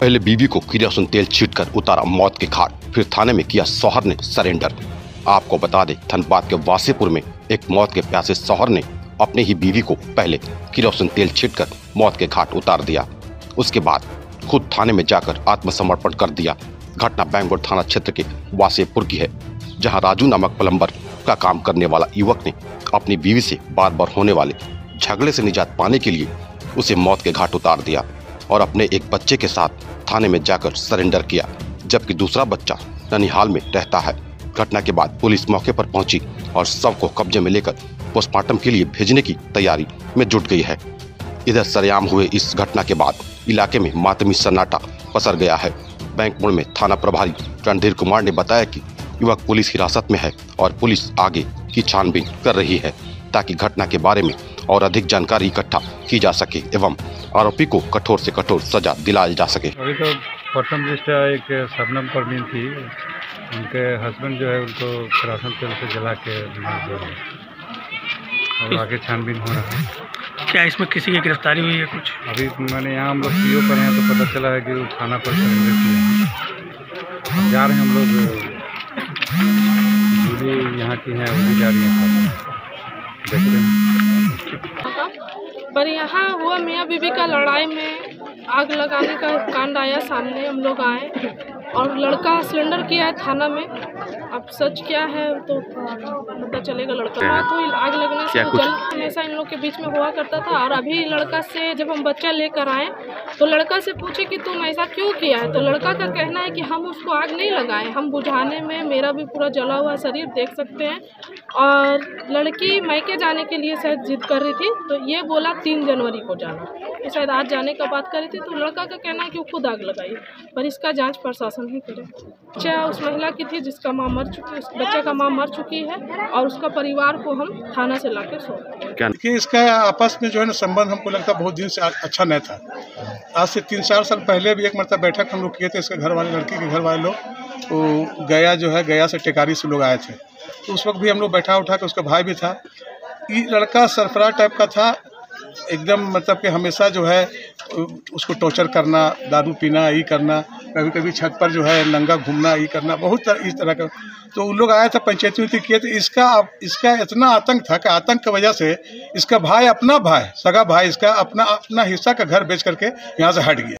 पहले बीवी को किरोसिन तेल छीटकर उतारा मौत के घाट। फिर थाने में किया शौहर ने सरेंडर। आपको बता दें, धनबाद के वासीपुर में एक मौत के प्यासे शौहर ने अपने ही बीवी को पहले किरोसिन तेल छीटकर मौत के घाट उतार दिया। उसके बाद खुद थाने में जाकर आत्मसमर्पण कर दिया। घटना बैंगलोर थाना क्षेत्र के वासीपुर की है, जहाँ राजू नामक प्लम्बर का काम करने वाला युवक ने अपनी बीवी से बार बार होने वाले झगड़े से निजात पाने के लिए उसे मौत के घाट उतार दिया। और अपने एक बच्चे के साथ थाने में जाकर सरेंडर किया, जबकि दूसरा बच्चा ननिहाल में रहता है। घटना के बाद पुलिस मौके पर पहुँची और शव को कब्जे में लेकर पोस्टमार्टम के लिए भेजने की तैयारी में जुट गई है। इधर सरेआम हुए इस घटना के बाद इलाके में मातमी सन्नाटा पसर गया है। बैंक मोड़ में थाना प्रभारी रणधीर कुमार ने बताया कि युवक पुलिस हिरासत में है और पुलिस आगे की छानबीन कर रही है, ताकि घटना के बारे में और अधिक जानकारी इकट्ठा की जा सके एवं आरोपी को कठोर से कठोर सजा दिलाई जा सके। अभी तो प्रथम दृष्टया एक शबनम परवीन थी। उनके हस्बैंड जो है उनको किरासन तेल से जला के और आगे छानबीन हो रहा है। क्या इसमें किसी की गिरफ्तारी हुई है कुछ? अभी मैंने यहाँ हम लोग पी पर हैं तो पता चला है कि वो थाना पर सरेंडर किए जा रहे हैं हम लोग यहाँ की हैं वो भी जा रही हैं। देख रहे हैं। पर यहाँ हुआ मियाँ बीबी का लड़ाई में आग लगाने का कांड आया, सामने हम लोग आए। और लड़का सिलेंडर किया है थाना में। अब सच क्या है तो पता चलेगा लड़का। बात हुई आग लगने से जल हमेशा इन लोग के बीच में हुआ करता था। और अभी लड़का से जब हम बच्चा लेकर आए तो लड़का से पूछे कि तुम ऐसा क्यों किया है? तो लड़का का कहना है कि हम उसको आग नहीं लगाए। हम बुझाने में मेरा भी पूरा जला हुआ शरीर देख सकते हैं। और लड़की मैके जाने के लिए शायद जिद कर रही थी तो ये बोला तीन जनवरी को जाना। शायद आज जाने का बात कर रही थी तो लड़का का कहना है कि वो खुद आग लगाई। पर इसका जाँच प्रशासन ही करे। बच्चा उस महिला की थी जिसका माँ मर चुकी उस बच्चे का माँ मर चुकी है और उसका परिवार को हम थाना से ला के सौंप इसका आपस में जो है ना संबंध हमको लगता बहुत दिन से अच्छा नहीं था। आज से तीन चार साल पहले भी एक मरतब बैठक हम लोग किए थे इसके घर वाले लड़की के घर वाले लोग। तो गया जो है गया से टेकारी से लोग आए थे। तो उस वक्त भी हम लोग बैठा उठा के उसका भाई भी था। ये लड़का सरफराज टाइप का था एकदम मतलब कि हमेशा जो है उसको टॉर्चर करना दारू पीना ये करना कभी कभी छत पर जो है नंगा घूमना ये करना बहुत तर, इस तरह का। तो उन लोग आया था पंचायती थी किए तो इसका इसका इतना आतंक था कि आतंक की वजह से इसका भाई अपना भाई सगा भाई इसका अपना अपना हिस्सा का घर बेच करके यहाँ से हट गया।